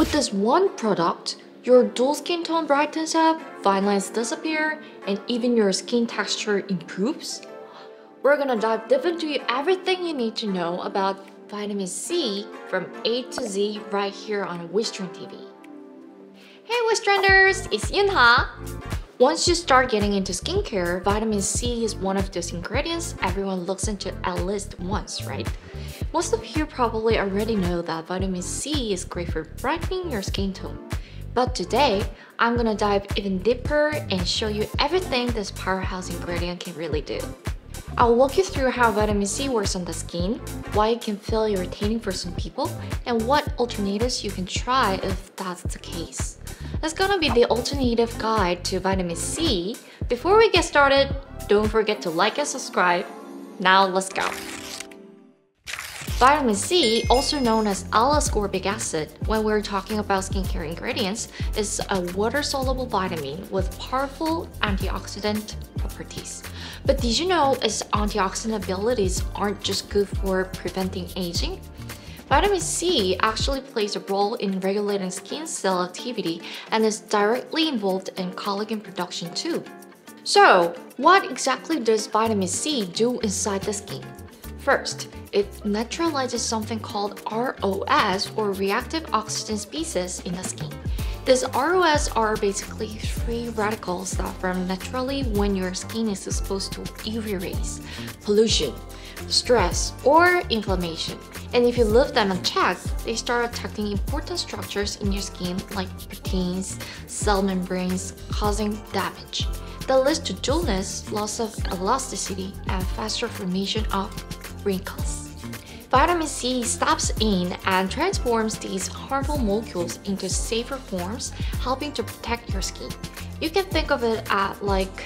With this one product, your dual skin tone brightens up, fine lines disappear, and even your skin texture improves. We're gonna dive deep into everything you need to know about vitamin C from A to Z right here on Wishtrend TV. Hey Wishtrenders, it's Yoonha. Once you start getting into skincare, vitamin C is one of those ingredients everyone looks into at least once, right? Most of you probably already know that vitamin C is great for brightening your skin tone. But today, I'm gonna dive even deeper and show you everything this powerhouse ingredient can really do. I'll walk you through how vitamin C works on the skin, why it can feel irritating for some people, and what alternatives you can try if that's the case. That's gonna be the alternative guide to vitamin C. Before we get started, don't forget to like and subscribe. Now let's go. Vitamin C, also known as L-ascorbic acid, when we're talking about skincare ingredients, is a water-soluble vitamin with powerful antioxidant properties. But did you know its antioxidant abilities aren't just good for preventing aging? Vitamin C actually plays a role in regulating skin cell activity and is directly involved in collagen production too. So, what exactly does vitamin C do inside the skin? First, it neutralizes something called ROS or reactive oxygen species in the skin. These ROS are basically free radicals that form naturally when your skin is exposed to UV rays, pollution, stress, or inflammation. And if you leave them unchecked, they start attacking important structures in your skin like proteins, cell membranes, causing damage. That leads to dullness, loss of elasticity, and faster formation of wrinkles. Vitamin C stops in and transforms these harmful molecules into safer forms, helping to protect your skin. You can think of it as like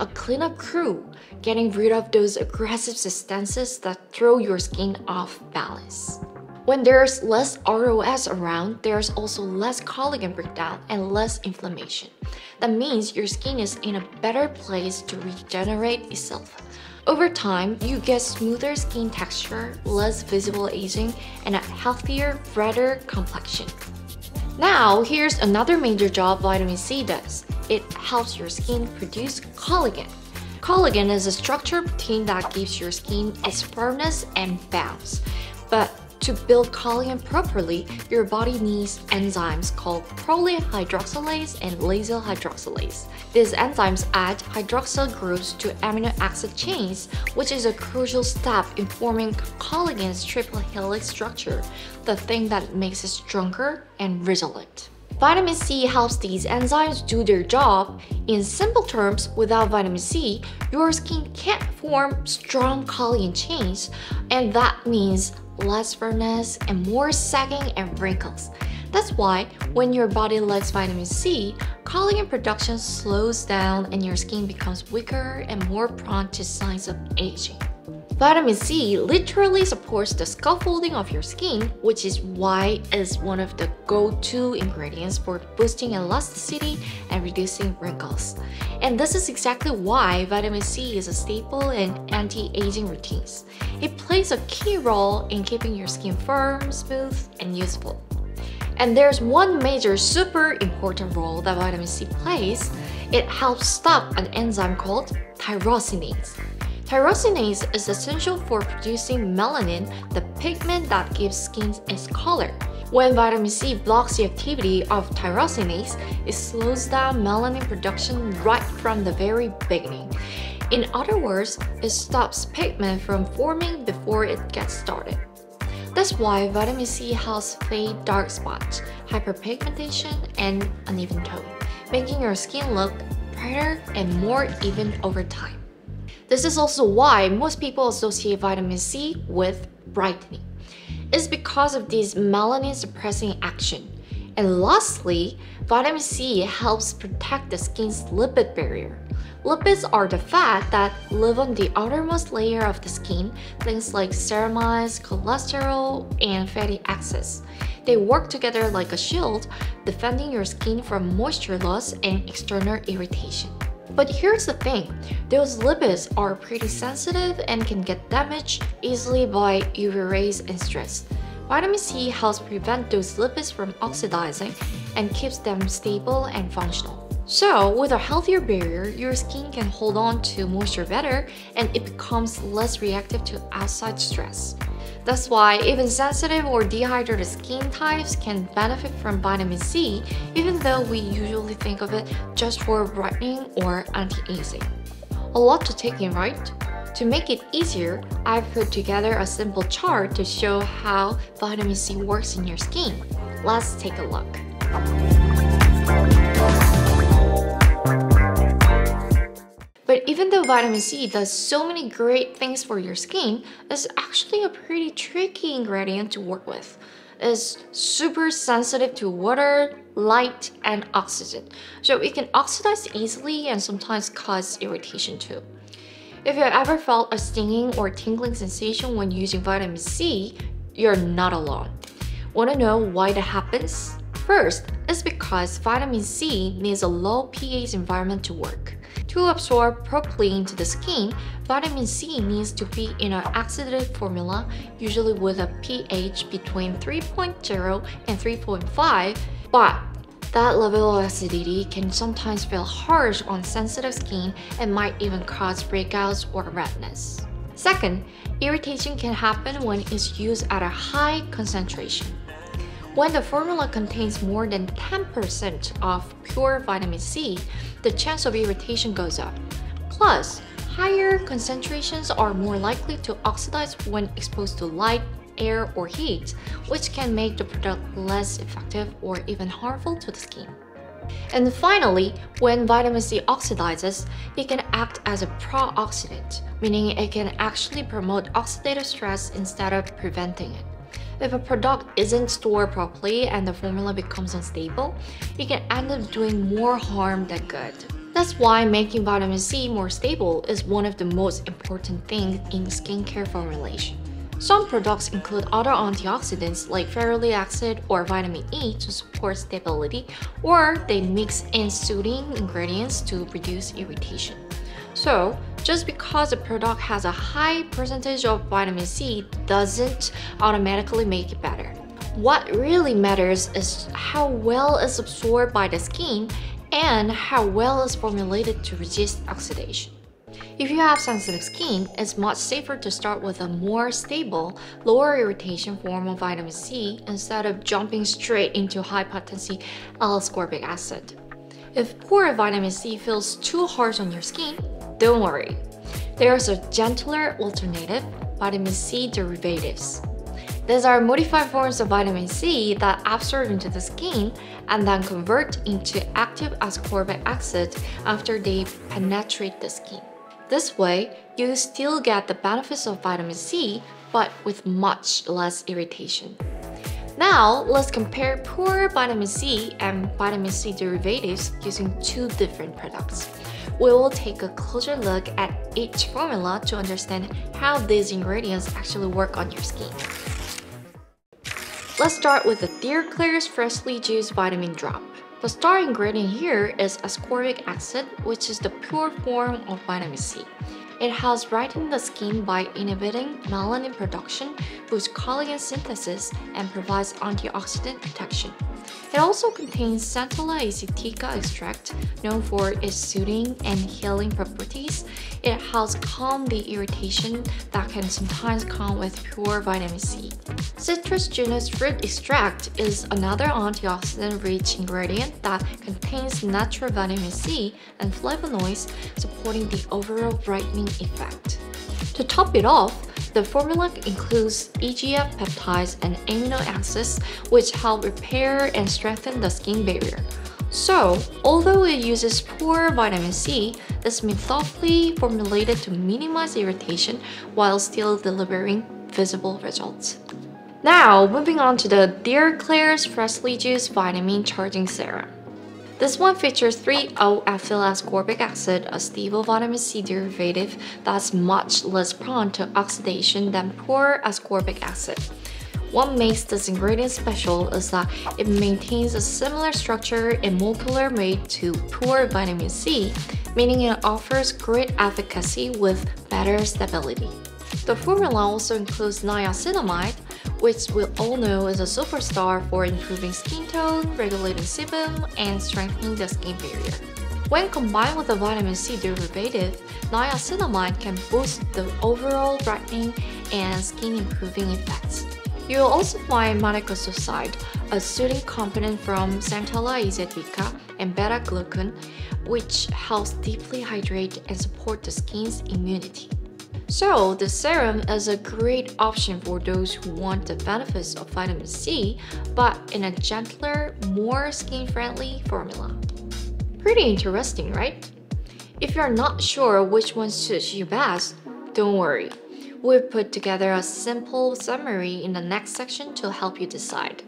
a cleanup crew, getting rid of those aggressive substances that throw your skin off balance. When there's less ROS around, there's also less collagen breakdown and less inflammation. That means your skin is in a better place to regenerate itself. Over time, you get smoother skin texture, less visible aging, and a healthier, redder complexion. Now, here's another major job vitamin C does. It helps your skin produce collagen. Collagen is a structured protein that gives your skin its firmness and bounce. But to build collagen properly, your body needs enzymes called proline hydroxylase and lysyl hydroxylase. These enzymes add hydroxyl groups to amino acid chains, which is a crucial step in forming collagen's triple helix structure, the thing that makes it stronger and resilient. Vitamin C helps these enzymes do their job. In simple terms, without vitamin C, your skin can't form strong collagen chains, and that means less firmness, and more sagging and wrinkles. That's why when your body lacks vitamin C, collagen production slows down and your skin becomes weaker and more prone to signs of aging. Vitamin C literally supports the scaffolding of your skin, which is why it's one of the go-to ingredients for boosting elasticity and reducing wrinkles. And this is exactly why vitamin C is a staple in anti-aging routines. It plays a key role in keeping your skin firm, smooth, and youthful. And there's one major super important role that vitamin C plays. It helps stop an enzyme called tyrosinase. Tyrosinase is essential for producing melanin, the pigment that gives skin its color. When vitamin C blocks the activity of tyrosinase, it slows down melanin production right from the very beginning. In other words, it stops pigment from forming before it gets started. That's why vitamin C helps fade dark spots, hyperpigmentation, and uneven tone, making your skin look brighter and more even over time. This is also why most people associate vitamin C with brightening. It's because of this melanin suppressing action. And lastly, vitamin C helps protect the skin's lipid barrier. Lipids are the fat that live on the outermost layer of the skin, things like ceramides, cholesterol, and fatty acids. They work together like a shield, defending your skin from moisture loss and external irritation. But here's the thing, those lipids are pretty sensitive and can get damaged easily by UV rays and stress. Vitamin C helps prevent those lipids from oxidizing and keeps them stable and functional. So, with a healthier barrier, your skin can hold on to moisture better and it becomes less reactive to outside stress. That's why even sensitive or dehydrated skin types can benefit from vitamin C, even though we usually think of it just for brightening or anti-aging. A lot to take in, right? To make it easier, I've put together a simple chart to show how vitamin C works in your skin. Let's take a look. Even though vitamin C does so many great things for your skin, it's actually a pretty tricky ingredient to work with. It's super sensitive to water, light, and oxygen, so it can oxidize easily and sometimes cause irritation too. If you ever felt a stinging or tingling sensation when using vitamin C, you're not alone. Want to know why that happens? First, it's because vitamin C needs a low pH environment to work. To absorb properly into the skin, vitamin C needs to be in an oxidative formula, usually with a pH between 3.0 and 3.5, but that level of acidity can sometimes feel harsh on sensitive skin and might even cause breakouts or redness. Second, irritation can happen when it's used at a high concentration. When the formula contains more than 10% of pure vitamin C, the chance of irritation goes up. Plus, higher concentrations are more likely to oxidize when exposed to light, air, or heat, which can make the product less effective or even harmful to the skin. And finally, when vitamin C oxidizes, it can act as a pro-oxidant, meaning it can actually promote oxidative stress instead of preventing it. If a product isn't stored properly and the formula becomes unstable, it can end up doing more harm than good. That's why making vitamin C more stable is one of the most important things in skincare formulation. Some products include other antioxidants like ferulic acid or vitamin E to support stability, or they mix in soothing ingredients to reduce irritation. So, just because a product has a high percentage of vitamin C doesn't automatically make it better. What really matters is how well it's absorbed by the skin and how well it's formulated to resist oxidation. If you have sensitive skin, it's much safer to start with a more stable, lower irritation form of vitamin C instead of jumping straight into high-potency L-ascorbic acid. If poor vitamin C feels too harsh on your skin, don't worry. There's a gentler alternative, vitamin C derivatives. These are modified forms of vitamin C that absorb into the skin and then convert into active ascorbic acid after they penetrate the skin. This way, you still get the benefits of vitamin C, but with much less irritation. Now, let's compare poor vitamin C and vitamin C derivatives using two different products. We will take a closer look at each formula to understand how these ingredients actually work on your skin. Let's start with the Dear, Klairs Freshly Juiced Vitamin Drop. The star ingredient here is ascorbic acid, which is the pure form of vitamin C. It helps brighten the skin by inhibiting melanin production, boosts collagen synthesis, and provides antioxidant protection. It also contains Centella asiatica extract, known for its soothing and healing properties. It helps calm the irritation that can sometimes come with pure vitamin C. Citrus Junos fruit extract is another antioxidant-rich ingredient that contains natural vitamin C and flavonoids, supporting the overall brightening effect. To top it off, the formula includes EGF peptides and amino acids which help repair and strengthen the skin barrier. So, although it uses poor vitamin C, it's been thoughtfully formulated to minimize irritation while still delivering visible results. Now, moving on to the Dear, Klairs Freshly Juice Vitamin Charging Serum. This one features 3-O-ethyl ascorbic acid, a stable vitamin C derivative that's much less prone to oxidation than poor ascorbic acid. What makes this ingredient special is that it maintains a similar structure and molecular weight to poor vitamin C, meaning it offers great efficacy with better stability. The formula also includes niacinamide, which we all know is a superstar for improving skin tone, regulating sebum, and strengthening the skin barrier. When combined with the vitamin C derivative, niacinamide can boost the overall brightening and skin improving effects. You will also find madecassoside, a soothing component from Centella asiatica and beta-glucan, which helps deeply hydrate and support the skin's immunity. So, the serum is a great option for those who want the benefits of vitamin C, but in a gentler, more skin-friendly formula. Pretty interesting, right? If you're not sure which one suits you best, don't worry. We've put together a simple summary in the next section to help you decide.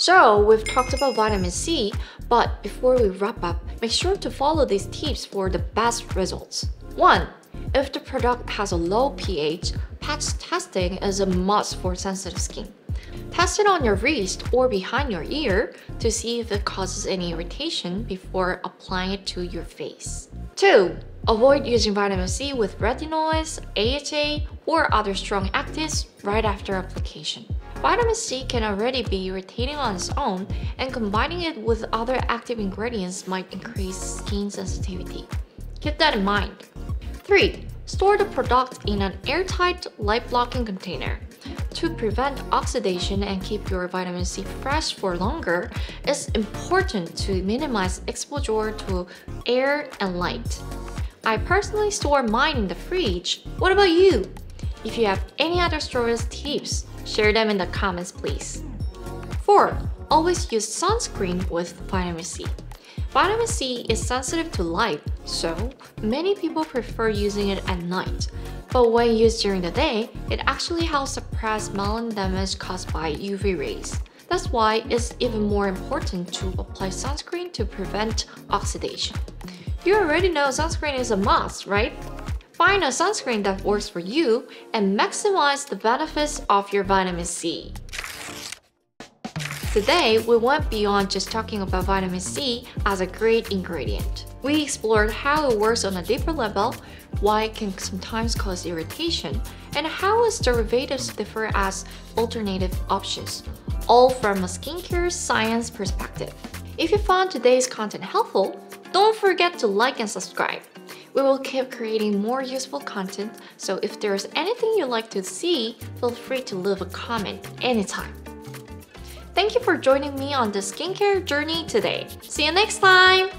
So, we've talked about vitamin C, but before we wrap up, make sure to follow these tips for the best results. 1. If the product has a low pH, patch testing is a must for sensitive skin. Test it on your wrist or behind your ear to see if it causes any irritation before applying it to your face. 2. Avoid using vitamin C with retinoids, AHA, or other strong actives right after application. Vitamin C can already be irritating on its own, and combining it with other active ingredients might increase skin sensitivity. Keep that in mind. 3. Store the product in an airtight, light-blocking container. To prevent oxidation and keep your vitamin C fresh for longer, it's important to minimize exposure to air and light. I personally store mine in the fridge. What about you? If you have any other storage tips, share them in the comments please. 4. Always use sunscreen with vitamin C. Vitamin C is sensitive to light, so many people prefer using it at night. But when used during the day, it actually helps suppress melanin damage caused by UV rays. That's why it's even more important to apply sunscreen to prevent oxidation. You already know sunscreen is a must, right? Find a sunscreen that works for you and maximize the benefits of your vitamin C. Today, we went beyond just talking about vitamin C as a great ingredient. We explored how it works on a deeper level, why it can sometimes cause irritation, and how its derivatives differ as alternative options, all from a skincare science perspective. If you found today's content helpful, don't forget to like and subscribe. We will keep creating more useful content, so if there's anything you'd like to see, feel free to leave a comment anytime. Thank you for joining me on the skincare journey today. See you next time!